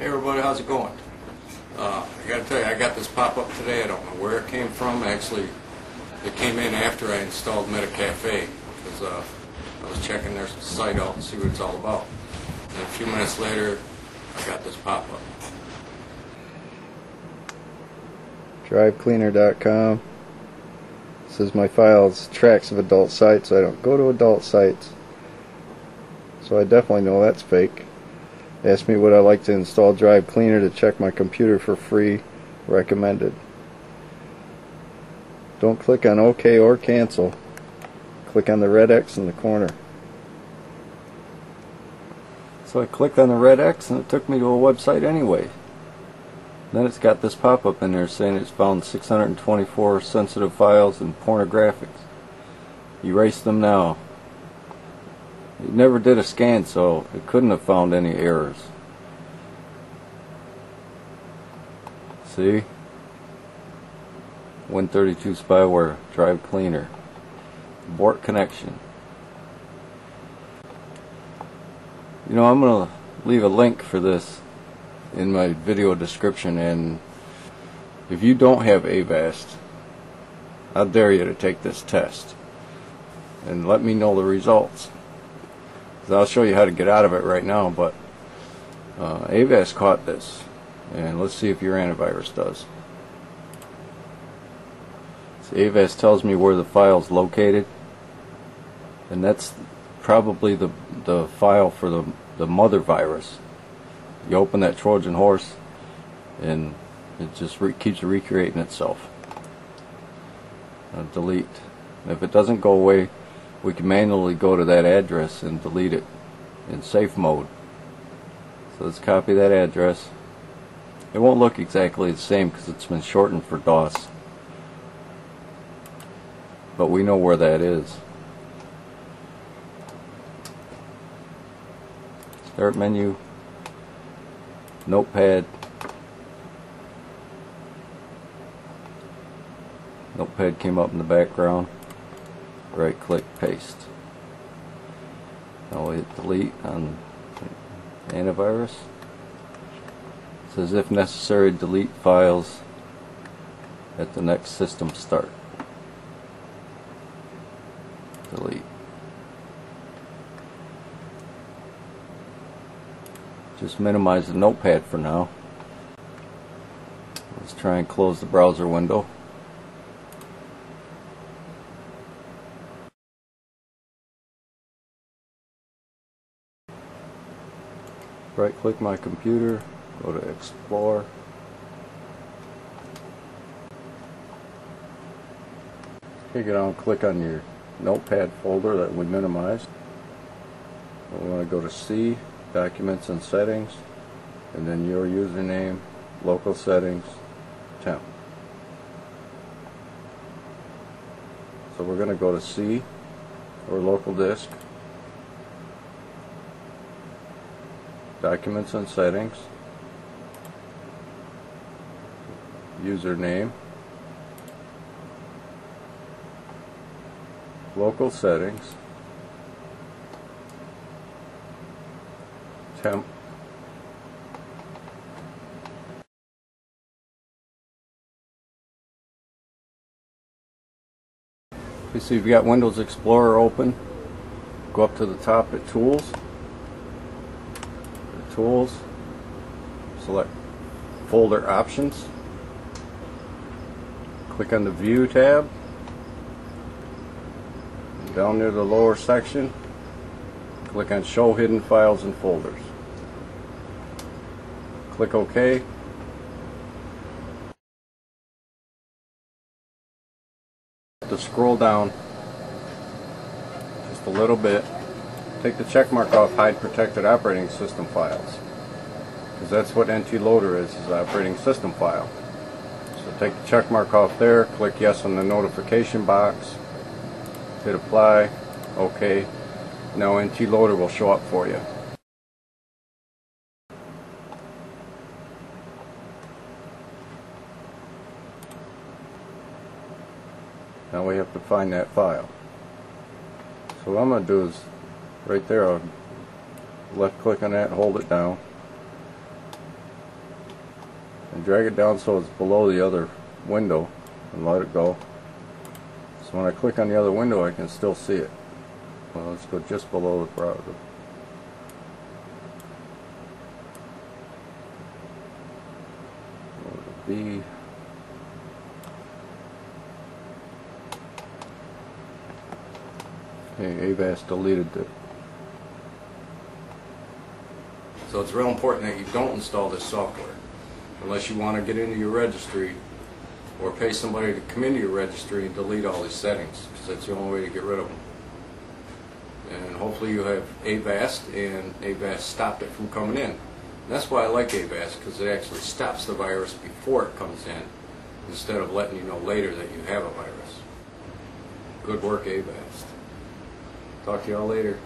Hey everybody, how's it going? Uh, I gotta tell you, I got this pop-up today. I don't know where it came from. Actually, it came in after I installed MetaCafe because uh, I was checking their site out to see what it's all about. And a few minutes later, I got this pop-up. DriveCleaner.com says my files tracks of adult sites. So I don't go to adult sites. So I definitely know that's fake. Asked me would I like to install Drive Cleaner to check my computer for free. Recommended. Don't click on OK or cancel. Click on the red X in the corner. So I clicked on the red X and it took me to a website anyway. Then it's got this pop-up in there saying it's found 624 sensitive files and pornographics. Erase them now. It never did a scan, so it couldn't have found any errors. See? Win32 spyware, drive cleaner. Abort connection. You know, I'm going to leave a link for this in my video description, and if you don't have Avast, I dare you to take this test and let me know the results. I'll show you how to get out of it right now, but uh, Avast caught this. And let's see if your antivirus does. So Avast tells me where the file's located. And that's probably the, the file for the, the mother virus. You open that Trojan horse and it just re keeps recreating itself. Delete. If it doesn't go away, we can manually go to that address and delete it in safe mode. So let's copy that address. It won't look exactly the same because it's been shortened for DOS. But we know where that is. Start menu, notepad, notepad came up in the background right click paste. Now we hit delete on antivirus. It says if necessary delete files at the next system start. Delete. Just minimize the notepad for now. Let's try and close the browser window right click my computer, go to explore. Take it on, click on your notepad folder that we minimized. We want to go to C, Documents and Settings, and then your username, local settings, temp. So we're going to go to C, or local disk, Documents and Settings, Username, Local Settings, Temp, You see, you've got Windows Explorer open. Go up to the top at Tools. Tools, select Folder Options, click on the View tab, down near the lower section, click on Show Hidden Files and Folders. Click OK. To scroll down just a little bit take the check mark off hide protected operating system files because that's what NT loader is, is operating system file. So take the check mark off there, click yes on the notification box, hit apply, OK. Now NT loader will show up for you. Now we have to find that file. So what I'm going to do is right there I'll left click on that hold it down and drag it down so it's below the other window and let it go. So when I click on the other window, I can still see it. Well, let's go just below the browser. B. Okay, Avast deleted it. So it's real important that you don't install this software unless you want to get into your registry or pay somebody to come into your registry and delete all these settings because that's the only way to get rid of them. And hopefully you have Avast and Avast stopped it from coming in. That's why I like Avast because it actually stops the virus before it comes in instead of letting you know later that you have a virus. Good work Avast. Talk to y'all later.